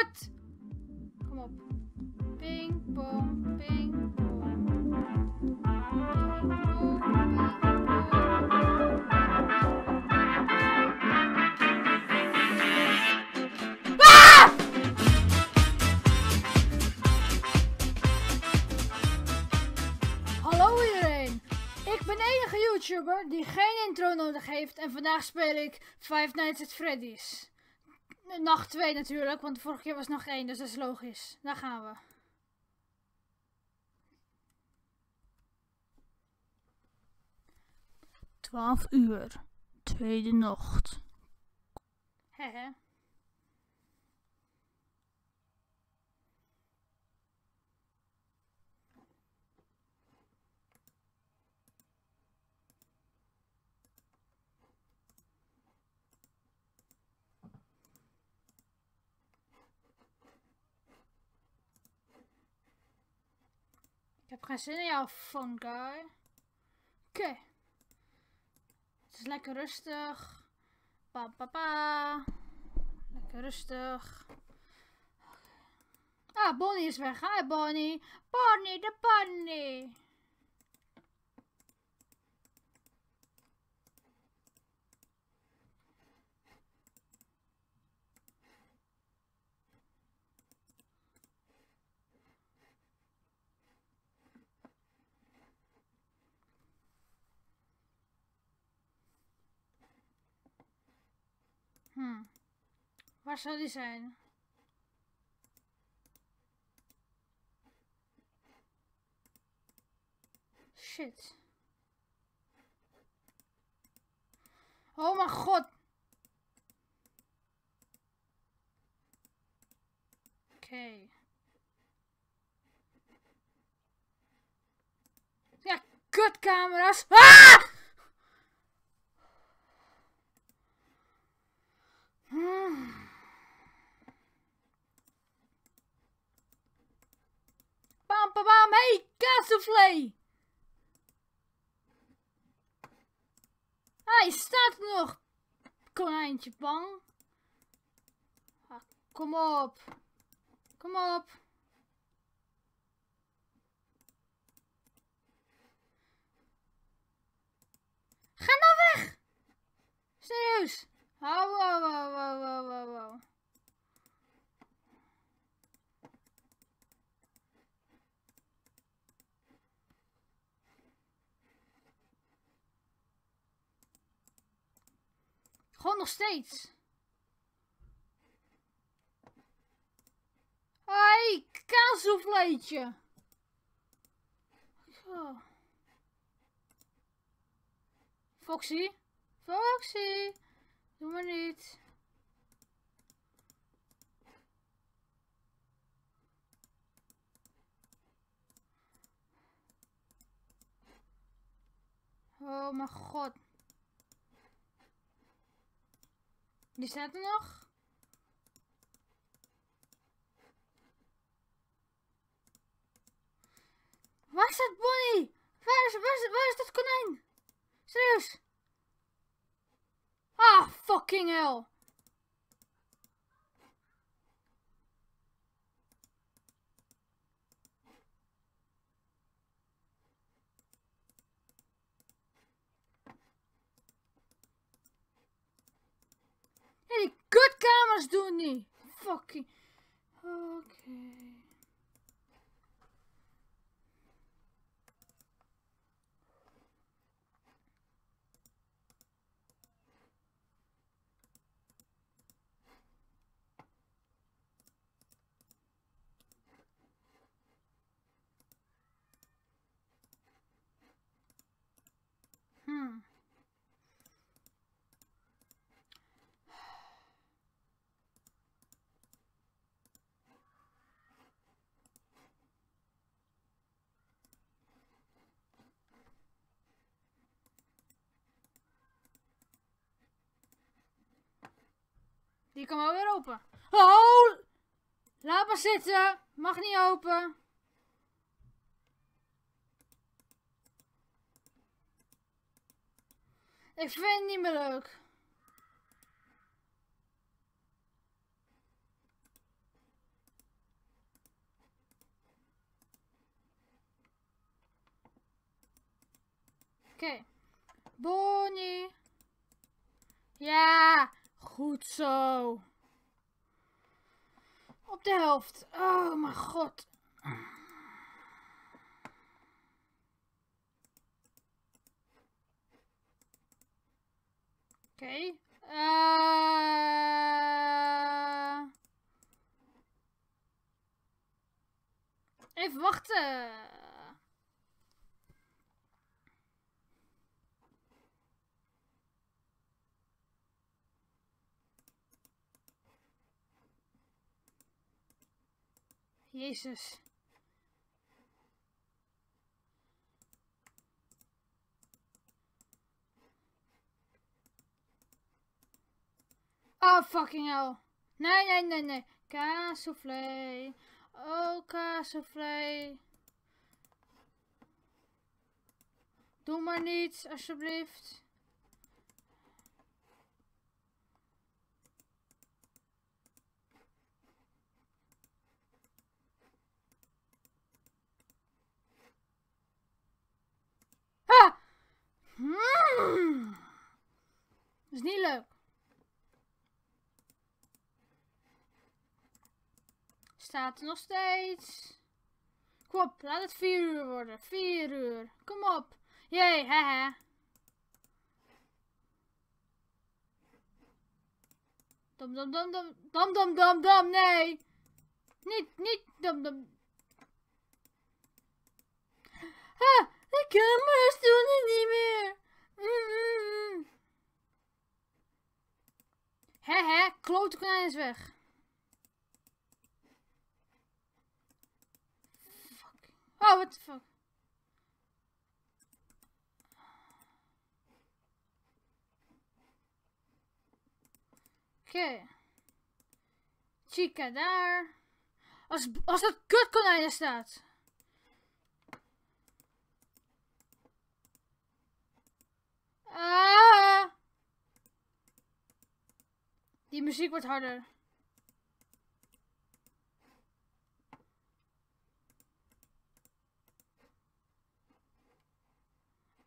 Kom op. Ping, pong, ping, Ah! Hallo iedereen! Ik ben enige YouTuber die geen intro nodig heeft en vandaag speel ik Five Nights at Freddy's. Nacht 2 natuurlijk, want de vorige keer was nacht 1, dus dat is logisch. Daar gaan we. Twaalf uur, tweede nacht. Hehe. Heb geen zin in jouw fun guy. Oké. Het is lekker rustig. Pa pa pa. Lekker rustig. Ah, Bonnie is weg. Hi Bonnie. Bonnie de Bonnie. Hm. Waar zou die zijn? Shit. Oh mijn god. Oké. Ja, kutcamera's. Ah! Hij staat nog. Konijntje bang. Ah, kom op. Kom op. Gewoon nog steeds. Hoi, kaassouffleetje. Zo. Foxy? Foxy? Doe maar niet. Oh mijn god. Die staat er nog? Waar staat Bonnie? Waar is, waar, is, waar is dat konijn? Serieus? Ah, fucking hell. Ja, die kutkamers doen niet. Fucking. Oké. Hmm. Die kan wel open. Oh! Laat maar zitten. Mag niet open. Ik vind het niet meer leuk. Oké. Bonnie. Ja goed zo. Op de helft. Oh mijn god. Oké. Eh. Even wachten. Jezus. Oh, fucking hell. Nee, nee, nee, nee. Kaassoufflé. Oh, kaassoufflé. Doe maar niet, alsjeblieft. Ha! Hmm. Dat is niet leuk. Staat er nog steeds. Kom op, laat het 4 uur worden. 4 uur. Kom op. Jee, haha. Dom dom dom dom dom dom dom dom nee. Niet, niet dom dom. Ha, de camera's doen het niet meer. Mm -mm. Hè hè, klote konijn is weg. Fuck. Oh, what the fuck. Oké. Chica daar. Als, als dat kutkonijn er staat. Ah. Die muziek wordt harder.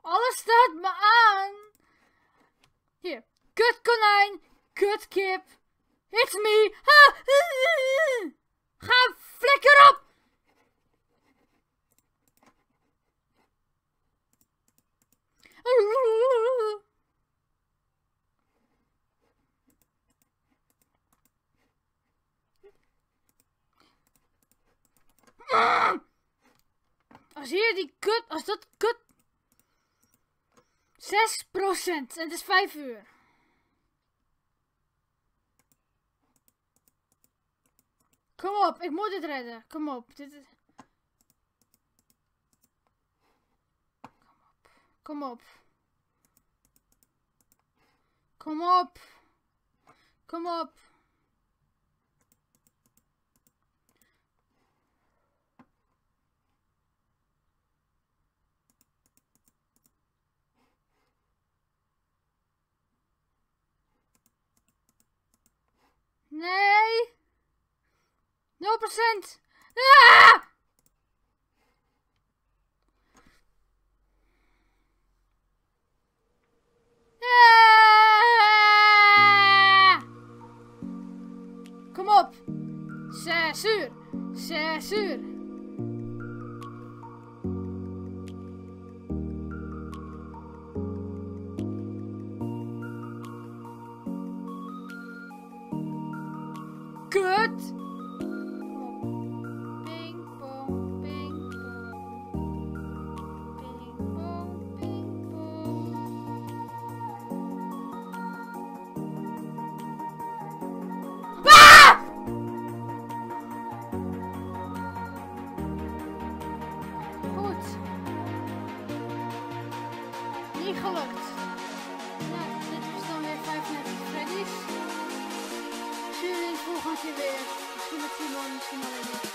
Alles staat me aan. Hier. Kut konijn. Kut kip. It's me. Ha. Ga flikker op. Als hier die kut, als dat kut 6 procent. Het is 5 uur. Kom op, ik moet het redden. Kom op. Dit is... Kom op. Kom op. Kom op. Nee. 0%. Ah! Ah! Kom op. Zes uur. Zes uur. Ah! Goed. Niet gelukt. De volgende keer weer. Misschien